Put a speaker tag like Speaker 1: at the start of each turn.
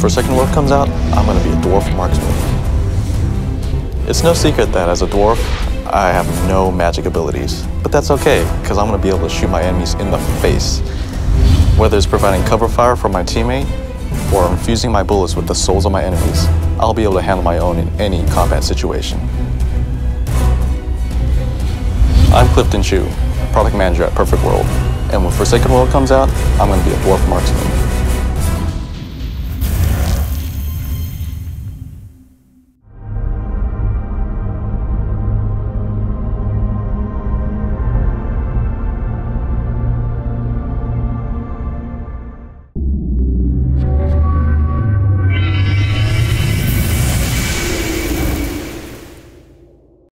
Speaker 1: Forsaken World comes out, I'm gonna be a dwarf marksman. It's no secret that as a dwarf, I have no magic abilities, but that's okay, because I'm gonna be able to shoot my enemies in the face. Whether it's providing cover fire for my teammate, or infusing my bullets with the souls of my enemies, I'll be able to handle my own in any combat situation. I'm Clifton Chu, product manager at Perfect World, and when Forsaken World comes out, I'm gonna be a dwarf marksman.